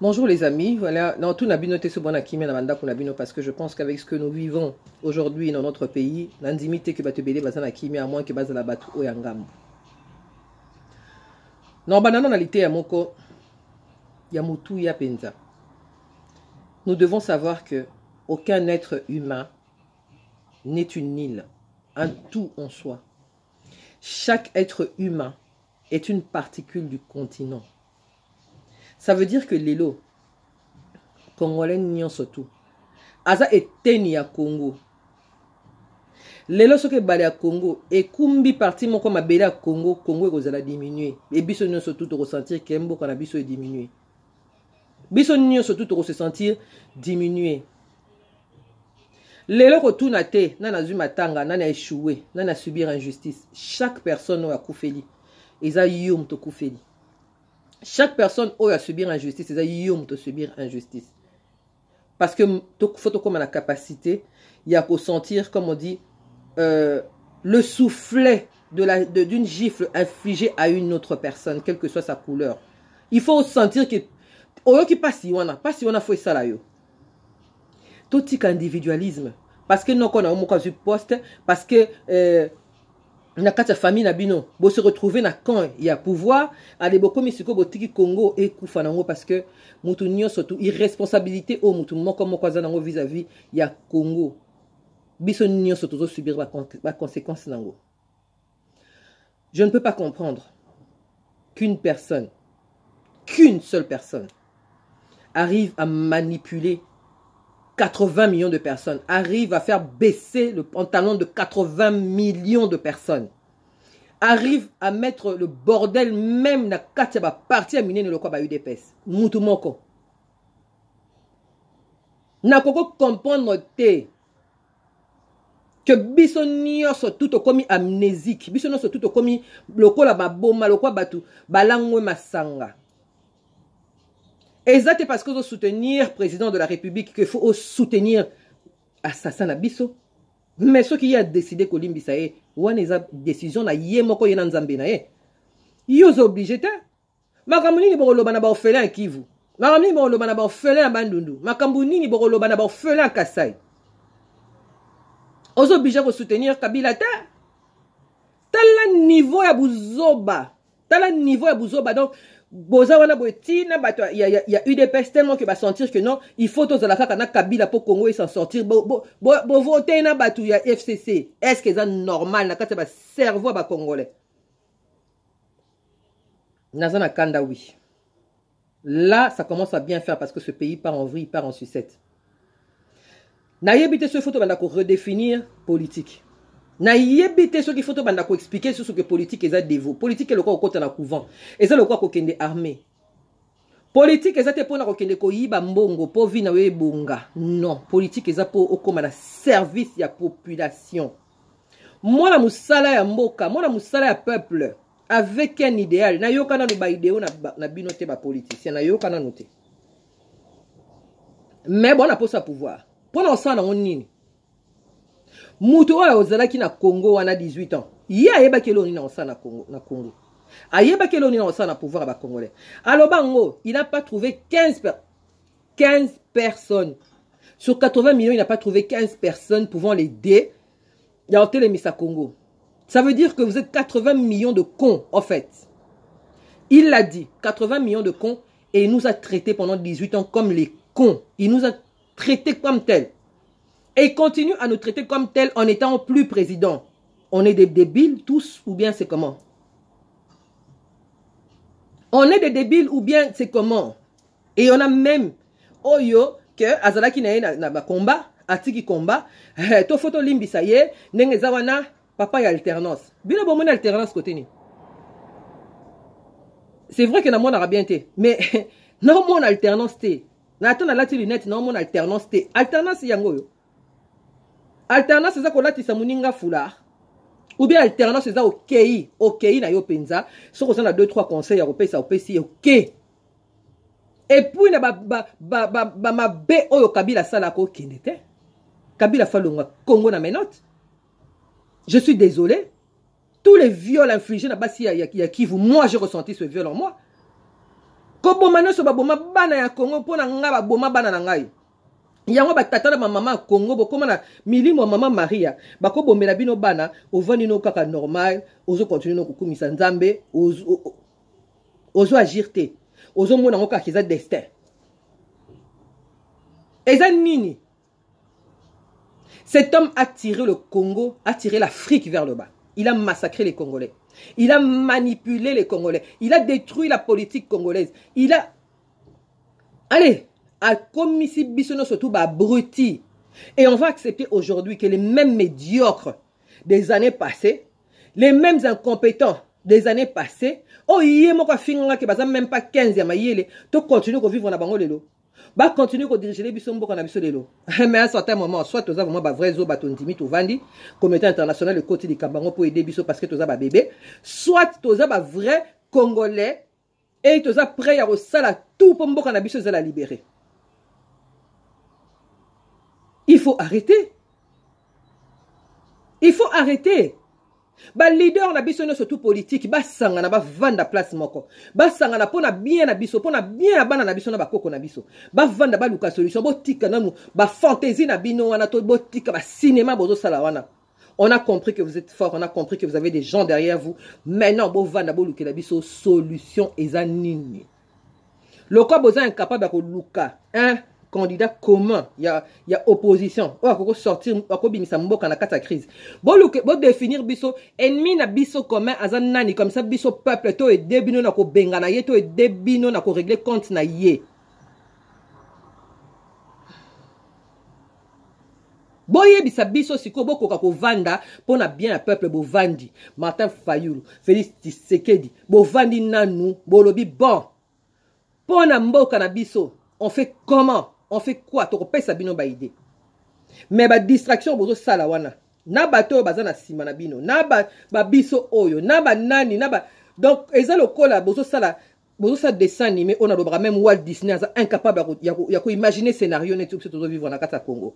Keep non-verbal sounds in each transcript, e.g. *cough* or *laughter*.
Bonjour les amis, voilà, non, tout n'a bien noté ce bon akimi na banda kuna parce que je pense qu'avec ce que nous vivons aujourd'hui dans notre pays, l'indimité que batu bele bazana akimi à moins que bazala batu oyangambo. Non, banana na lité ya moko ya mutu ya penza. Nous devons savoir que aucun être humain n'est une île, un tout en soi. Chaque être humain est une particule du continent. Ça veut dire que lelo congolais nyonso tu aza eteni ya congo. Lelo soki ebale ya congo ekumbi parti moko mabele ya congo congo ekozala diminue e biso nyonso tu tokosentir ke mboka na biso ediminue biso nyonso tu tokosesentir diminue lelo kotuna te nani azwi matanga nani aéchoué nani asubir injustice. Chaque personne oyo akufeli eza yo moto okufeli chaque personne oyo asubir injustice eza yo moto subir injustice. Parce que faut tokóma na capacité ya kosentir comme on dit euh, le soufflet d'une gifle infligée à une autre personne quelle que soit sa couleur. Il faut sentir que oyoki mpasi wana mpasi wana fo esala yo. Totika individualisme parce que noko na yo moko azwi poste parce que euh, na kati ya famille na bino bose retrouve na camp ya pouvoir ale bokomi sikoyo botiki congo ekufa nango parce que mutu nyonso tu irresponsabilité oyo mutu moko moko aza nango vis-à-vis ya congo. Biso nyonso tozosubir baconséquence nango. Je ne peux pas comprendre qu'une personne qu'une seule personne arrive à manipuler 80 millions de personnes, arrive à faire baisser le pantalon de 80 millions de personnes, arrive à mettre le bordel même na kati ya parti ya minene lokwa ba UDPS mutu moko. Nakoko comprendre te que biso nyonso tu tokomi amnésique. Biso nyonso tu tokomi lokola baboma lokwa bato balangwe masanga eza te parce que ozosoutenir président de la république qu'il faut osoutenir assassin na biso mais soki ye adeside kolimbisa ye wana eza décision na ye moko ye na nzambe na ye ye oza oblige te makambo nini bokoloba na baorphelin ya kivu? Makambo nini bokoloba na baorphelin ya bandundu? Makambo nini bokoloba na baorphelin ya kasai? Oza oblige kosoutenir kabila te tala niveau ya buzoba. Tala niveau ya buzoba. Donc boza wana boye ntina bato ya, ya, ya udps tellement ke basentir que non il faut tozala kaka na kabila mpo congo esan sortir. Bovote bo, bo, bo na bato ya fcc est ce que eza normal na kati ya bacerveau ya bacongolais naza na kanda wi là ça commence à bien faire parce que ce pays part en vrille part en sucette. Nayebi te so ifo tobanda koredéfinir politique nayebi te soki fo tobanda koexplike lisusu ke politike eza devo politike lokola kokɔta na couvent. Eza lokola kokende armé politike eza te mpona kokende koyiba mbongo mpo vi na yo ebonga. Non politike eza mpo okóma na service ya population. Mwana mosala ya mboka mwana mosala ya peuple avec un idéal. Nayoka nanu baideo na, na bino te bapoliticien nayoka nanu te. Mais bona mposa pouvoir. Mpona kosala nango nini mutu oyo ozalaki na congo wana 18 ans ye na na congo. akosala na pouvoir ya bacongolais. Aloba ngo il n'a pas trouvé 15, per 15 personnes. Sur 80 millions il n'a pas trouvé 15 personnes pouvant l'aider ya kotelemisa congo. Ça veut dire que vous êtes 80 millions de cons en fait. Il l'a dit 80 millions de cons et il nous a traités pendant 18 ans comme les cons. Il nous a traités comme tels et continue à nous traiter comme tel en étant plus président. On est des débiles tous ou bien c'est comment? On est des débiles ou bien c'est comment? Et on a même Oyo que Azalaki na combat, atiki combat, to photo limbisa ye, ndenge zawana papa ya alternance. Bino bomona alternance côté ni. C'est vrai que *laughs* na mona bien té, mais non mon alternance té. Na atana lati lunette non mon alternance té. Alternance yango yo. Alternance eza kolatisa moninga foulard ou bien alternance eza okei okei na yo mpenza. Soki oza na 2 3 conseil ya kopesa opesi oke epuis na bamabe oyo kabila asalaka okende te. Kabila falonga congo na menote je suis désolé. Tous les viols infligés na basi ya, ya, ya kivu moi j'ai ressenti ce viol en moi. Koboma nyonso baboma bana ya kongo mpo na ngai baboma bana na ngai yango batata na bamama ya kongo bokóma na milimo ya mama maria bakobomela bino bana ovandi no kaka normal ozokontinue no kokumisa nzambe ozoagir te. Ozomona yango kaka eza destin. Eza nini? Cet homme a tiré le congo a tiré l'afrique vers le bas. Il a massacré les congolais. Il a manipulé les congolais. Il a détruit la politique congolaise. Il a allez akomisi biso nyonso tu baabruti et on va accepter aujourd'hui que les mêmes médiocres des années passées les mêmes incompétents des années passées oyo ye moko afingangaki baza même pas 15 ya mayele tocontinue kovivre na bango lelo bacontinue kodirigele biso mboka na biso lelo *laughs* mais à un certain moment soit toza vraiment bavrai zo bato ndimi tovandi communauté internationale ekoti likambo yango mpo ede biso parce que toza babebe soit toza bavrai congolais e toza prêt ya kosala tout mpo mboka na biso ezala libéré il faut arrêter. Il faut arrêter. Baleader na biso nyonso tu politike basangana bavanda place moko. Basangana mpo na bien na biso mpo bien ya bana na biso na bakoko na biso. Bavanda baluka solution botika nanu bafantaisie na bino wana to botika bacinema bozosala wana. On a compris que vous êtes fort on a compris que vous avez des gens derrière vous. Maintenant bovanda bolukela biso solution eza nini? Lokwa boza incapable ya koluka hein? Candidat commun. Ya, ya opposition. Oyo akoki sortir akobimisa mboka na kati ya crise bodéfinir bo biso ennemi na biso commun aza nani? Ça biso peuple to ede bino na kobengana ye to ede bino na koregle compte na ye. Boyebisa biso sikoyo bokoka kovanda mpo na bien ya peuple bovandi martin fayulu félix tisekedi bovandi nanu bolobi bon. Mpo na mboka na biso on fait comment? On fait quoi? Tokopesa bino baide me badistraction bozosala wana. Na bato oyo baza na nsima na bino. Na babiso oyo. Na banani na ba donc eza lokola bozosala bozosala dessin animé oyo nalobaka même walt disney aza incapable ya koimagine scénario neti biso tozovivre na kati ya congo.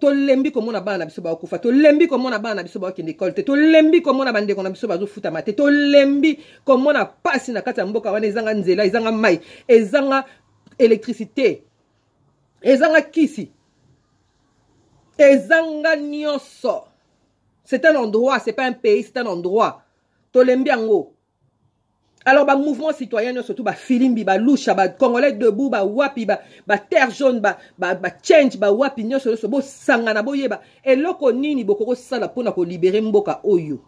Tolembi komona bana na biso bakokufa tolembi komona bana na biso bakokende ekole te. Tolembi komona bandeko na biso bazofutama te tolembi komona pasi na kati ya mboka wana ezanga nzela ezanga mai ezanga électricité ezanga kisi. Ezanga nyonso c'est un endroit c'est pas un pays c'est un endroit. Tolembi yango. Alors bamouvement citoyen nyonso tu bafilimbi balusha bacongolais debout bawapi baterre jaune bachange bawapi nyonso nyonso bosangana boyeba eloko nini bokoki kosala mpona kolibere mboka oyo.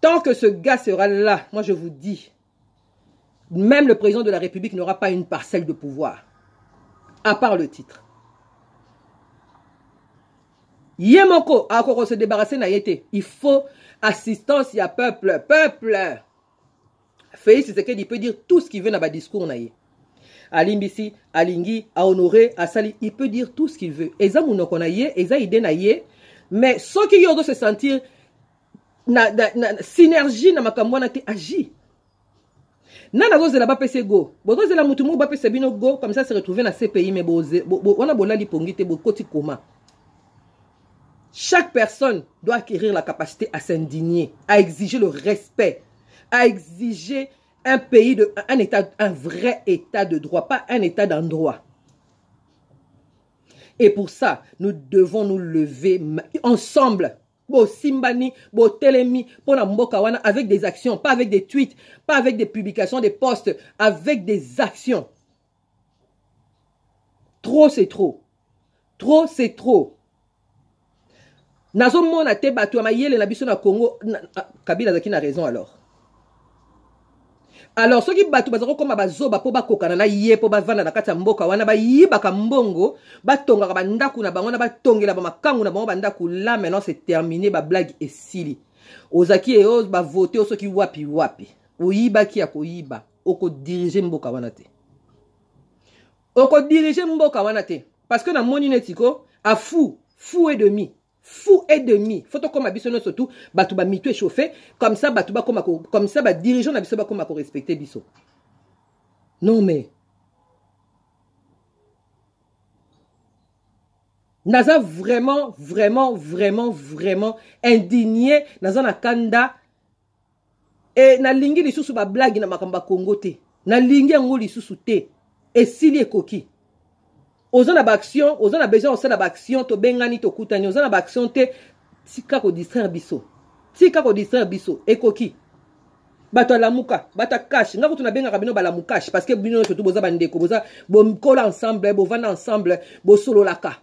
Tant que ce gars sera là moi je vous dis même le président de la république n'aura pas une parcelle de pouvoir à part le titre. Ye moko akoko se débarrasser na ye te il faut assistance ya peuple peuple. Félix tshisekedi peut dire. Tout ce qu'il veut na badiscours na ye alimbisi alingi ahonore asali il peut dire tout ce qu'il veut. Eza monoko na ye eza ide na ye mais soki yo ozose sentir na, na, na synergie na makambo wana te agis nani azozela bapesa go. Bozozela motu moko bapesa bino go ça se retrouve na cpi mais wana bolali pongi te bokoti koma. Chaque personne doit acquérir la capacité à s'indigner à exiger le respect à exiger un pays de un état un vrai état de droit pas un état d'endroit. Et pour ça nous devons nous lever ensemble bosimbani botelemi mpona mboka wana avec des actions pas avec des tweets pas avec des publications des posts avec des actions. Trop c'est trop. Trop c'est trop. Nazomona te bato ya mayele na biso na congo kabila azalaki na raison alors alors soki bato baza kokóma bazoba mpo bakokana na ye mpo bavanda na kati ya mboka wana bayibaka mbongo batongaka bandako na bango na batongela bamakangu na bango bandako la maintenant c'est terminé bablage esili. Ozalaki eyo bavote soki wapi wapi. Oyibaki ya koyiba. Okodirige mboka wana te. Okodirige mboka wana te. Parce que namoni neti ko afu fu et demi fou et demi. Fo tokóma biso nyonso tu bato bamitu échauffe comme ça bato bakóma comme ça badirigeant na biso bakóma korespecte biso. Non mais. Naza vraiment vraiment vraiment vraiment indigné. Naza na kanda. E nalingi lisusu bablagi na makambo ya kongo te. Nalingi yango lisusu te. Esili ekoki oza na baaction oza na besoin osala baaction tobengani tokutani. Oza na baaction te tika kodistraire biso. Tika kodistraire biso. Ekoki. Bato alamuka bato akashe nga kutu nabengaka bino balamukashe parce que bino tu boza bandeko boza bokola ensemble bovanda ensemble bosololaka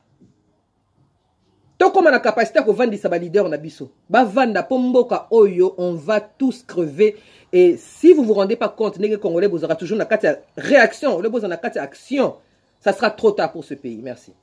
tokóma na kapacité ya kovandisa balider na biso. Bavanda mpo mboka oyo on va tous crever. Et si vous vous rendez pas compte ndenge congolais bozalaka toujours na kati ya réaction. Ole boza na kati ya action ça sera trop tard pour ce pays. Merci